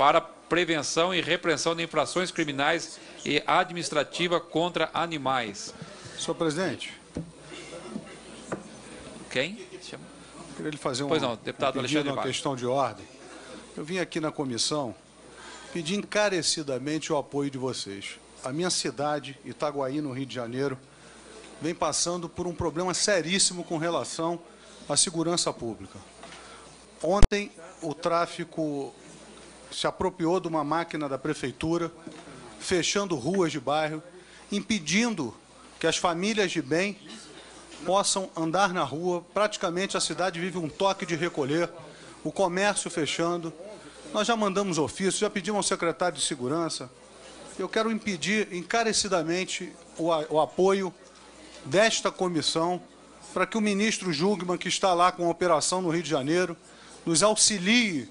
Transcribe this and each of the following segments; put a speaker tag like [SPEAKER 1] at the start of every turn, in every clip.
[SPEAKER 1] para prevenção e repressão de infrações criminais e administrativa contra animais.
[SPEAKER 2] Senhor presidente,
[SPEAKER 1] Quem? Chama.
[SPEAKER 2] queria lhe fazer
[SPEAKER 1] Pois
[SPEAKER 2] um,
[SPEAKER 1] não, deputado
[SPEAKER 2] um
[SPEAKER 1] Alexandre
[SPEAKER 2] uma questão de ordem. Eu vim aqui na comissão pedir encarecidamente o apoio de vocês. A minha cidade, Itaguaí, no Rio de Janeiro, vem passando por um problema seríssimo com relação à segurança pública. Ontem, o tráfico se apropriou de uma máquina da prefeitura, fechando ruas de bairro, impedindo que as famílias de bem possam andar na rua. Praticamente a cidade vive um toque de recolher, o comércio fechando. Nós já mandamos ofício, já pedimos ao secretário de Segurança. Eu quero impedir encarecidamente o, o apoio desta comissão para que o ministro Jugman, que está lá com a operação no Rio de Janeiro, nos auxilie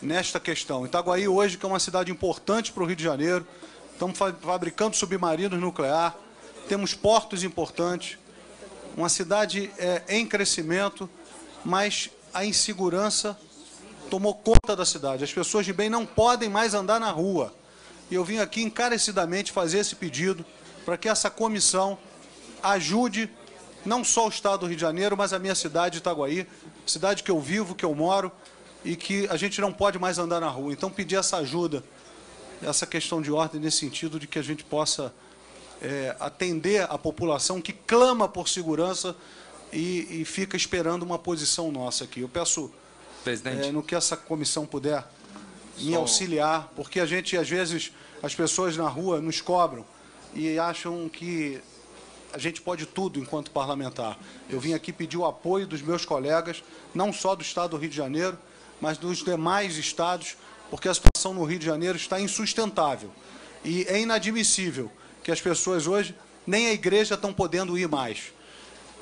[SPEAKER 2] nesta questão. Itaguaí hoje, que é uma cidade importante para o Rio de Janeiro, estamos fa- fabricando submarinos nuclear, temos portos importantes, uma cidade é, em crescimento, mas a insegurança tomou conta da cidade. As pessoas de bem não podem mais andar na rua. E eu vim aqui encarecidamente fazer esse pedido para que essa comissão ajude não só o Estado do Rio de Janeiro, mas a minha cidade, Itaguaí, cidade que eu vivo, que eu moro, e que a gente não pode mais andar na rua. Então, pedir essa ajuda, essa questão de ordem, nesse sentido de que a gente possa é, atender a população que clama por segurança e, e fica esperando uma posição nossa aqui. Eu peço,
[SPEAKER 1] Presidente.
[SPEAKER 2] é, no que essa comissão puder, me
[SPEAKER 1] Só-
[SPEAKER 2] auxiliar, porque a gente, às vezes, as pessoas na rua nos cobram e acham que a gente pode tudo enquanto parlamentar. Eu vim aqui pedir o apoio dos meus colegas, não só do Estado do Rio de Janeiro, mas dos demais estados, porque a situação no Rio de Janeiro está insustentável. E é inadmissível que as pessoas hoje, nem a igreja estão podendo ir mais.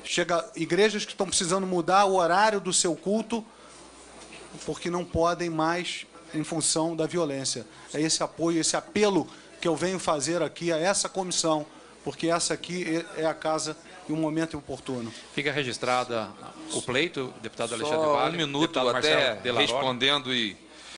[SPEAKER 2] Chega igrejas que estão precisando mudar o horário do seu culto porque não podem mais em função da violência. É esse apoio, esse apelo que eu venho fazer aqui a essa comissão, porque essa aqui é a casa e um momento oportuno.
[SPEAKER 1] Fica registrada o pleito, deputado Alexandre
[SPEAKER 3] Só um
[SPEAKER 1] Vale.
[SPEAKER 3] minuto
[SPEAKER 1] deputado
[SPEAKER 3] até
[SPEAKER 1] Marcelo
[SPEAKER 3] respondendo e